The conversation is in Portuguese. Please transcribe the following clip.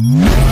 Música